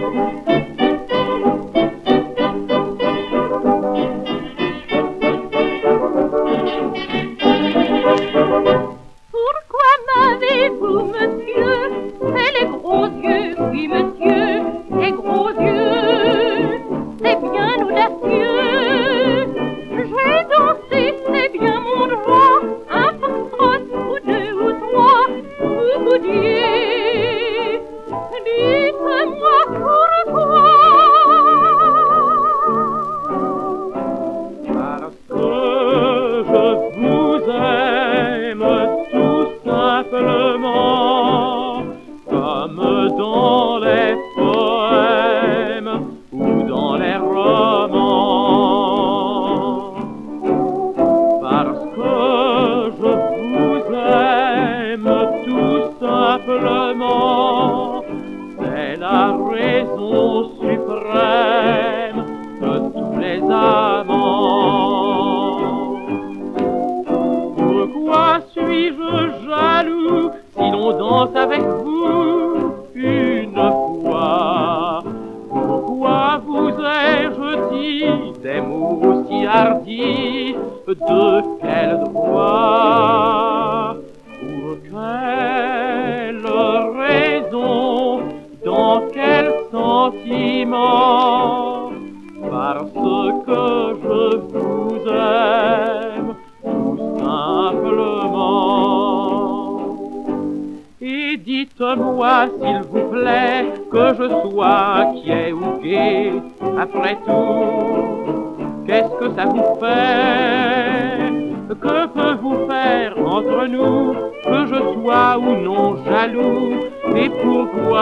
Música timeless danse avec vous une fois. Pourquoi vous ai-je dit des mots si hardis De quel droit? Pour quelle raison Dans quel sentiment? Et dites-moi, s'il vous plaît, que je sois inquiet ou gai, après tout, qu'est-ce que ça vous fait? Que peut vous faire entre nous? Que je sois ou non jaloux. Et pourquoi?